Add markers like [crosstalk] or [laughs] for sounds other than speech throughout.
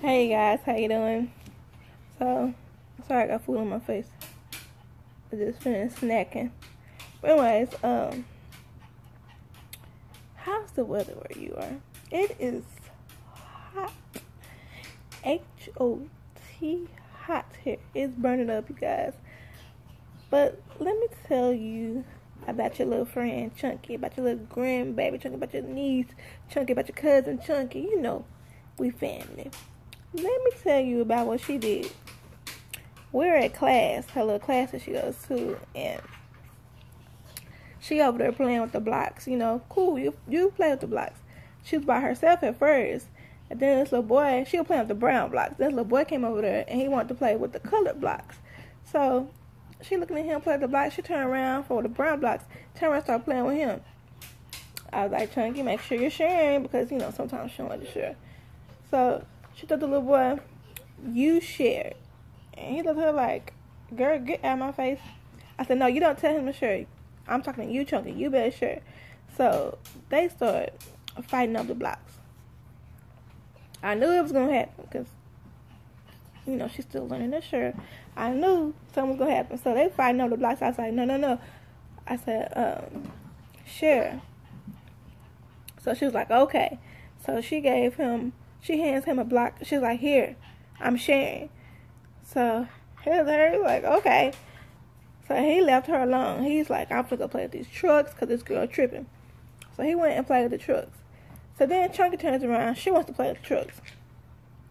Hey guys, how you doing? So, sorry I got food on my face. I just finished snacking. But anyways, um, how's the weather where you are? It is hot. H O T hot here. It's burning up, you guys. But let me tell you about your little friend Chunky, about your little grandbaby Chunky, about your niece Chunky, about your cousin Chunky. You know, we family let me tell you about what she did. We're at class, her little class that she goes to, and she over there playing with the blocks. You know, cool. You you play with the blocks. She was by herself at first, and then this little boy, she was playing with the brown blocks. This little boy came over there, and he wanted to play with the colored blocks. So she looking at him play with the blocks. She turned around for the brown blocks. Turn around, start playing with him. I was like, Chunky, make sure you're sharing because you know sometimes she don't like to share. So she told the little boy, You share. And he looked at her like, Girl, get out of my face. I said, No, you don't tell him to share. I'm talking to you, Chunky. You better share. So they started fighting up the blocks. I knew it was going to happen because, you know, she's still learning to share. I knew something was going to happen. So they fighting up the blocks. I was like, No, no, no. I said, um, Share. So she was like, Okay. So she gave him she hands him a block. She's like, here, I'm sharing. So here's her. Like, okay. So he left her alone. He's like, I'm gonna play with these trucks because this girl tripping. So he went and played with the trucks. So then Chunky turns around. She wants to play with the trucks.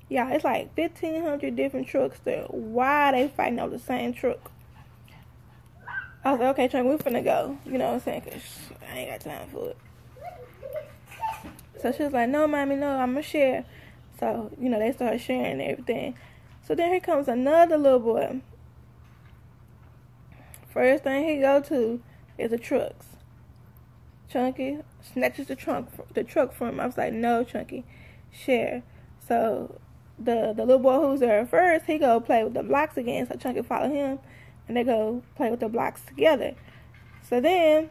Yeah, it's like 1,500 different trucks there. Why they fighting over the same truck? I was like, okay, Chunky, we're finna go. You know what I'm saying? Because I ain't got time for it. So she was like, no, mommy, no, I'm going to share. So, you know, they start sharing everything. So then here comes another little boy. First thing he go to is the trucks. Chunky snatches the trunk, the truck from him. I was like, no, Chunky, share. So the the little boy who's there first, he go play with the blocks again. So Chunky follow him, and they go play with the blocks together. So then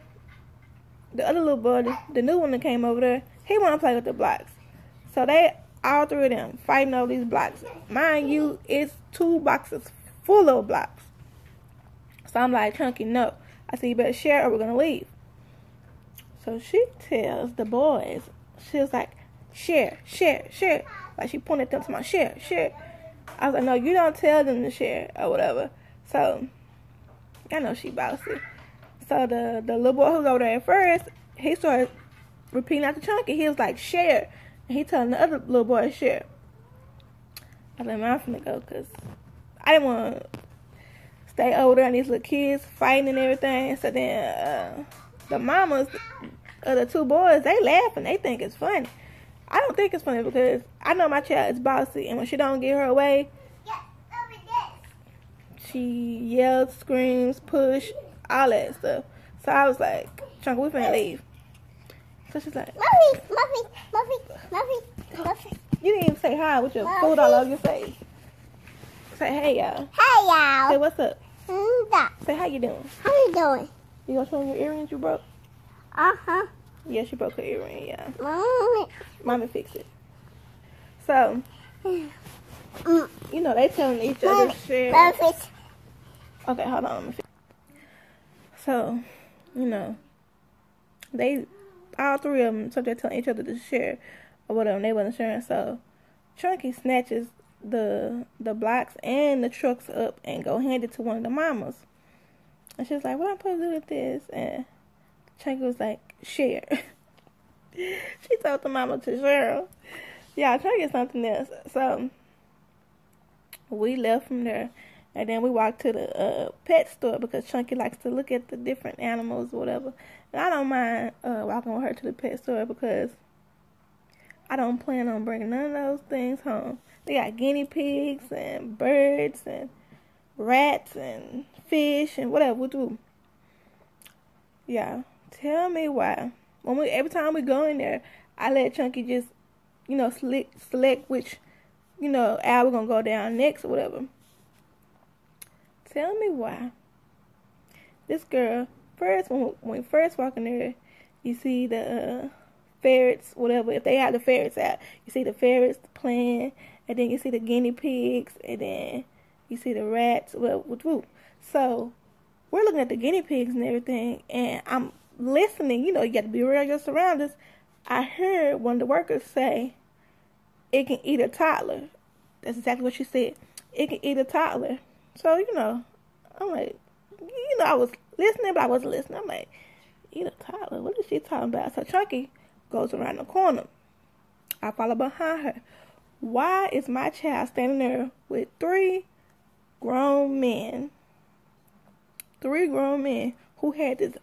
the other little boy, the, the new one that came over there, he want to play with the blocks. So they all three of them fighting over these blocks. Mind you, it's two boxes full of blocks. So I'm like, Chunky, no. I said, you better share or we're going to leave. So she tells the boys, she was like, share, share, share. Like she pointed them to my share, share. I was like, no, you don't tell them to share or whatever. So I know she bossy. So the, the little boy who's over there at first, he started repeating out after Chunky. He was like, share. And he telling the other little boy to share. I man, I'm finna go because I didn't want to stay older and these little kids fighting and everything. So then uh, the mamas of the two boys, they laughing. They think it's funny. I don't think it's funny because I know my child is bossy. And when she don't get her way, she yells, screams, push, all that stuff. So I was like, Chunk, we finna leave. So she's like, Muffy, Muffy, Muffy, Muffy, Muffy. You didn't even say hi with your Muffy. food all over your face. Say hey y'all. Hey y'all. Say what's up. Mm, Say how you doing. How you doing? You gonna show them your earrings you broke? Uh huh. Yeah, she broke her earring. Yeah, Mommy. mommy fixed it. So Mm, you know they telling each other shit. Muffy. Okay, hold on. Let me fix. So you know they all three of them so they're telling each other to share or whatever. They wasn't sharing. So Chunky snatches the the blocks and the trucks up and go hand it to one of the mamas. And she's like, "What am I supposed to do with this?" And Chunky was like, "Share." [laughs] she told the mama to share. Yeah, Chunky is something else. So we left from there. And then we walked to the uh, pet store because Chunky likes to look at the different animals or whatever. And I don't mind uh, walking with her to the pet store because I don't plan on bringing none of those things home. They got guinea pigs and birds and rats and fish and whatever we do. Yeah, tell me why. When we every time we go in there, I let Chunky just, you know, select select which, you know, aisle we're gonna go down next or whatever. Tell me why. This girl first when when first walking there, you see the uh, ferrets, whatever. If they have the ferrets out, you see the ferrets playing and then you see the guinea pigs, and then you see the rats. Well, whoop. so we're looking at the guinea pigs and everything, and I'm listening. You know, you got to be aware of your surroundings. I heard one of the workers say, "It can eat a toddler." That's exactly what she said. It can eat a toddler. So you know, I'm like, you know, I was listening, but I wasn't listening. I'm like, eat a toddler. What is she talking about? So Chunky goes around the corner. I follow behind her. Why is my child standing there with three grown men? Three grown men who had this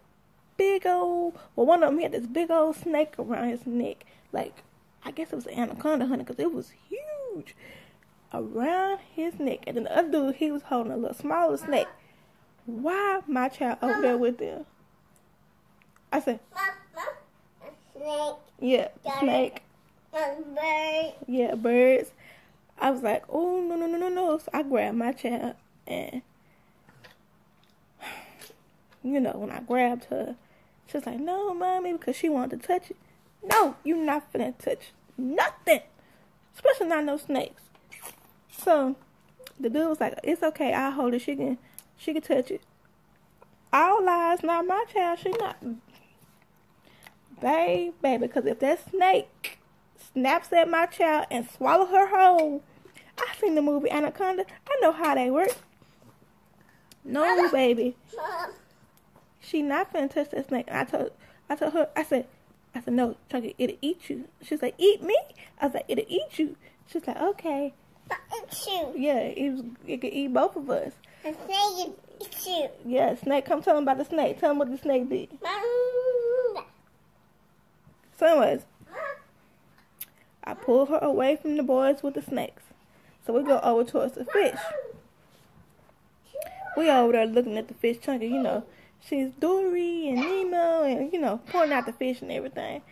big old, well, one of them had this big old snake around his neck. Like, I guess it was an anaconda honey because it was huge around his neck. And then the other dude, he was holding a little smaller snake. Why my child over there with them? I said, Snake. yeah, snake. Bird. Yeah, birds. I was like, oh, no, no, no, no, no. So I grabbed my child and, you know, when I grabbed her, she was like, no, mommy, because she wanted to touch it. No, you're not finna touch nothing, especially not no snakes. So the dude was like, it's okay, I'll hold it. She can, she can touch it. All lies, not my child. She not. Baby, baby, because if that snake snaps at my child and swallow her whole, I seen the movie Anaconda. I know how they work. No, [laughs] baby. She not finna touch that snake. I told, I told her, I said, I said, no, Chunky, it'll eat you. She's like, eat me? I was like, it'll eat you. She's like, okay. Yeah, it, was, it could eat both of us. The snake you. Yeah, snake, come tell him about the snake. Tell him what the snake did. So anyways, I pulled her away from the boys with the snakes. So we go over towards the fish. We over there looking at the fish chunky, you know. She's Dory and Nemo and, you know, pointing out the fish and everything.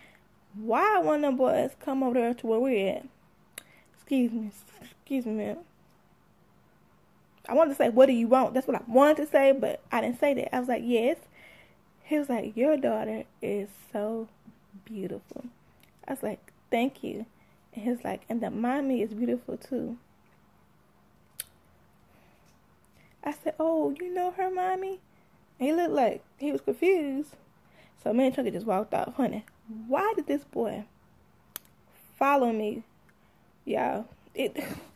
Why one of them boys come over there to where we're at? Excuse me. Excuse me, ma'am. I wanted to say, what do you want? That's what I wanted to say, but I didn't say that. I was like, yes. He was like, your daughter is so beautiful. I was like, thank you. And he was like, and the mommy is beautiful too. I said, oh, you know her mommy? And he looked like he was confused. So me and Chunky just walked off. Honey, why did this boy follow me? Y'all, it... [laughs]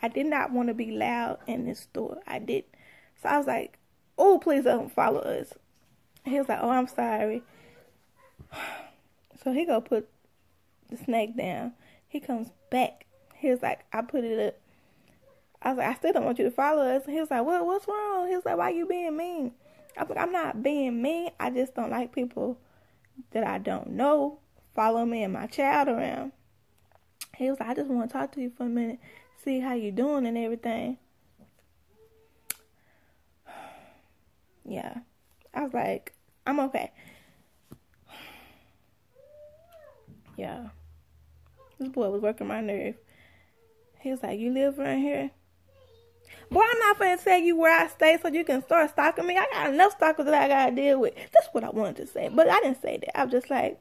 I did not want to be loud in this store. I did. So I was like, oh, please don't follow us. He was like, oh, I'm sorry. [sighs] So he go put the snake down. He comes back. He was like, I put it up. I was like, I still don't want you to follow us. He was like, What what's wrong? He was like, Why you being mean? I was like, I'm not being mean. I just don't like people that I don't know follow me and my child around. He was like, I just want to talk to you for a minute, see how you doing and everything. [sighs] Yeah. I was like, I'm okay. [sighs] Yeah. This boy was working my nerve. He was like, You live around here? Boy, I'm not gonna tell you where I stay so you can start stalking me. I got enough stalkers that I gotta deal with. That's what I wanted to say. But I didn't say that. I was just like,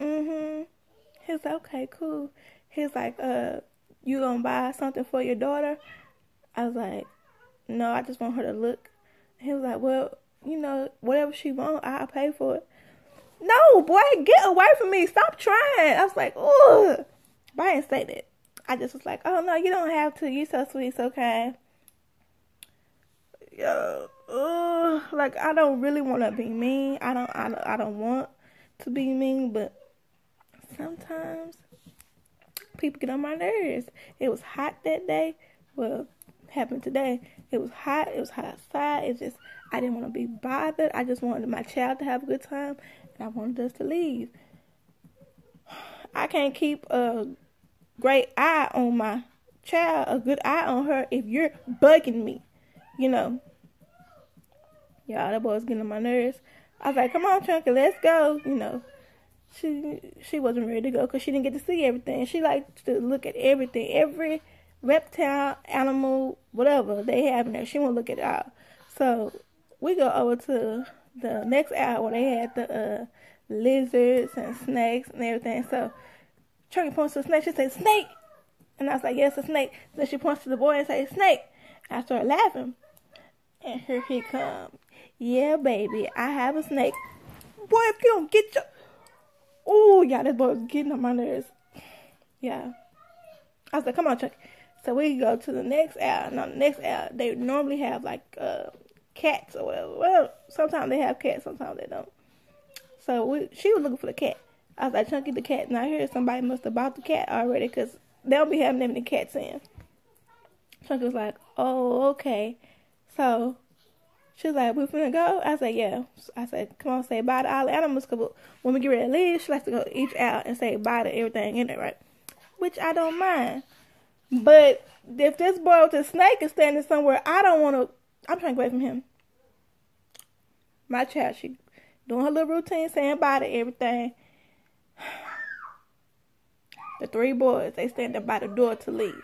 mm-hmm. He was like, okay, cool. He's like, uh, you gonna buy something for your daughter? I was like, no, I just want her to look. He was like, well, you know, whatever she want, I'll pay for it. No, boy, get away from me. Stop trying. I was like, ugh. But I didn't say that. I just was like, oh no, you don't have to. You're so sweet, so kind. Yo, ugh, like I don't really want to be mean. I don't, I don't, I don't want to be mean, but sometimes people get on my nerves. It was hot that day. Well, happened today. It was hot. It was hot outside. It's just I didn't want to be bothered. I just wanted my child to have a good time, and I wanted us to leave. I can't keep a great eye on my child, a good eye on her, if you're bugging me, you know. Y'all, that boy's getting on my nerves. I was like, "Come on, Chunky, let's go," you know she she wasn't ready to go because she didn't get to see everything. She liked to look at everything, every reptile, animal, whatever they have in there. She want to look at it all. So we go over to the next hour where they had the uh, lizards and snakes and everything. So Chucky points to a snake. She says, "Snake, And I was like, yes, a snake. Then she points to the boy and says, snake. I start laughing. And here he comes. Yeah, baby, I have a snake. Boy, if you don't get your... Oh, yeah, this boy was getting on my nerves. Yeah. I was like, come on, Chuck. So we go to the next aisle. Now, the next aisle, they normally have, like, uh, cats or whatever. Well, sometimes they have cats, sometimes they don't. So we, she was looking for the cat. I was like, Chunky, the cat. I heard somebody must have bought the cat already because they don't be having many cats in. Chunky was like, oh, okay. So she was like, we finna go? I said, yeah. I said, come on, say bye to all the animals. Cause when we get ready to leave, she likes to go each out and say bye to everything in there, right? Which I don't mind. But if this boy with a snake is standing somewhere, I don't want to, I'm trying to get away from him. My child, she doing her little routine, saying bye to everything. The three boys, they standing by the door to leave.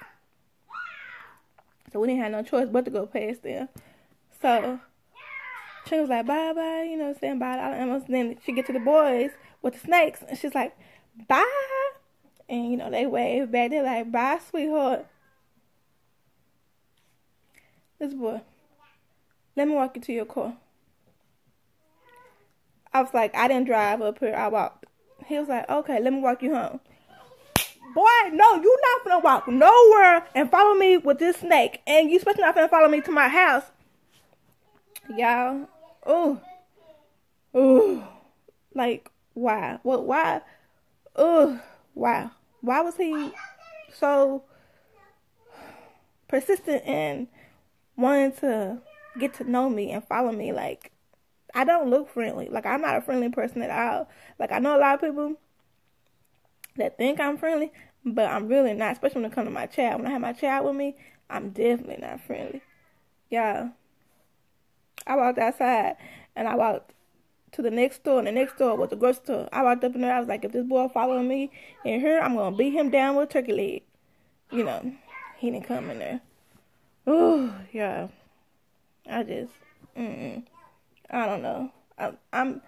So we didn't have no choice but to go past them. So she was like, bye bye, you know, saying bye to all the animals. Then she get to the boys with the snakes, and she's like, bye. And, you know, they wave back. They're like, bye, sweetheart. This boy, let me walk you to your car. I was like, I didn't drive up here. I walked. He was like, okay, let me walk you home. Boy, no, you not gonna walk nowhere and follow me with this snake. And you especially not gonna follow me to my house. Y'all. Ooh. Ooh. Like, why? What why? Oh, Why? Why was he so persistent in wanting to get to know me and follow me? Like, I don't look friendly. Like, I'm not a friendly person at all. Like, I know a lot of people that think I'm friendly, but I'm really not, especially when it comes to my child. When I have my child with me, I'm definitely not friendly. Yeah. I walked outside and I walked to the next store, and the next store was the grocery store. I walked up in there, I was like, if this boy following me in here, I'm gonna beat him down with turkey leg. You know, he didn't come in there. Oh, yeah. I just, mm I don't know. I, I'm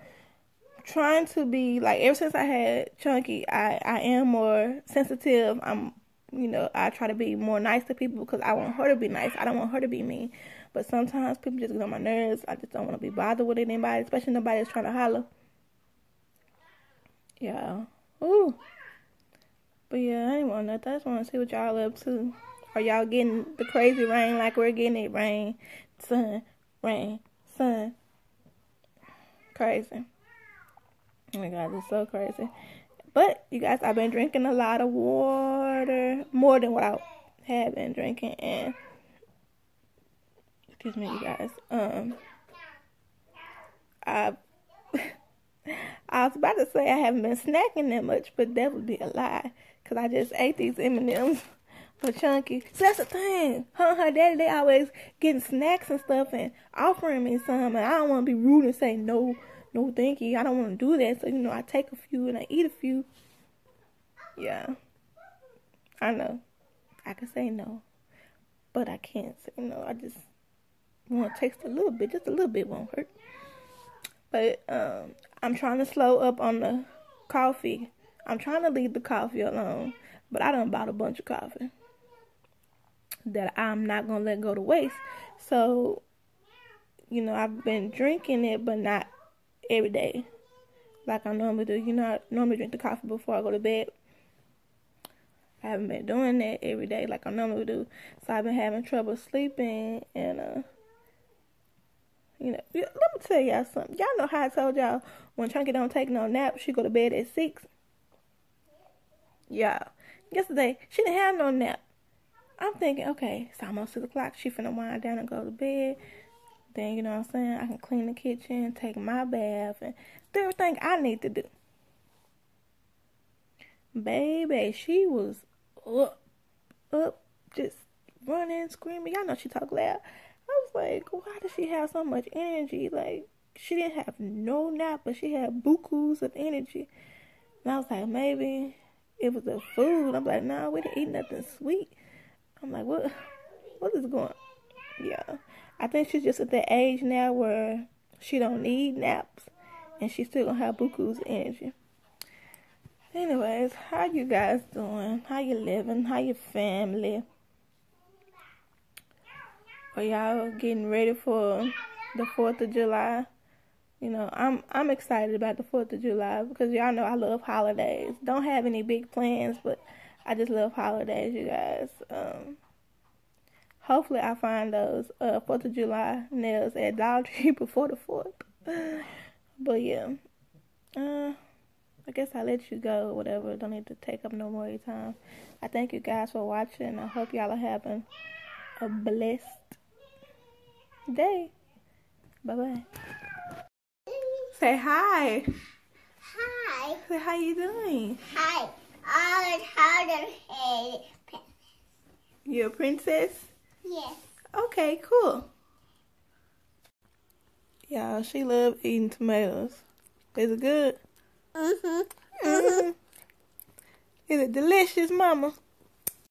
trying to be like ever since I had Chunky, I I am more sensitive. I'm you know I try to be more nice to people because I want her to be nice. I don't want her to be mean. But sometimes people just get on my nerves. I just don't want to be bothered with anybody, especially nobody that's trying to holler. Yeah. Ooh. But yeah, I ain't want nothing. I just want to see what y'all up to. Are y'all getting the crazy rain like we're getting it? Rain, sun, rain, sun. Crazy. Oh my god, it's so crazy. But you guys, I've been drinking a lot of water, more than what I have been drinking, and excuse me, you guys. Um, I [laughs] I was about to say I haven't been snacking that much, but that would be a lie, cause I just ate these M and M's [laughs] for Chunky. So that's the thing. Her her daddy, they always getting snacks and stuff and offering me some, and I don't want to be rude and say no no thank you. I don't want to do that. So, you know, I take a few and I eat a few. Yeah. I know. I can say no. But I can't say no. I just want to taste a little bit. Just a little bit won't hurt. But um, I'm trying to slow up on the coffee. I'm trying to leave the coffee alone. But I done bought a bunch of coffee that I'm not going to let go to waste. So, you know, I've been drinking it, but not every day, like I normally do. You know, I normally drink the coffee before I go to bed. I haven't been doing that every day like I normally do, so I've been having trouble sleeping. And uh, you know, let me tell y'all something. Y'all know how I told y'all when Chunky don't take no nap, she go to bed at six. Yeah, yesterday she didn't have no nap. I'm thinking, okay, it's almost six o'clock. She finna wind down and go to bed. Then, you know what I'm saying? I can clean the kitchen, take my bath, and do everything I need to do. Baby, she was up, up, just running, screaming. Y'all know she talk loud. I was like, why does she have so much energy? Like, she didn't have no nap, but she had bukus of energy. And I was like, maybe it was the food. I'm like, nah, we didn't eat nothing sweet. I'm like, what? What is going? Yeah. I think she's just at the age now where she don't need naps and she still gonna have buku's energy. Anyways, how you guys doing? How you living? How your family? Are y'all getting ready for the Fourth of July? You know, I'm I'm excited about the Fourth of July because y'all know I love holidays. Don't have any big plans, but I just love holidays, you guys. Um, hopefully, I find those uh, Fourth of July nails at Dollar [laughs] Tree before the Fourth. but yeah, uh, I guess I'll let you go. Whatever. Don't need to take up no more of your time. I thank you guys for watching. I hope y'all are having a blessed day. Bye bye. Say hi. Hi. Say how you doing? Hi. I how to say You a princess? Yes. Okay, cool. Y'all, she love eating tomatoes. Is it good? Mm-hmm. Mhm. Is it delicious, mama?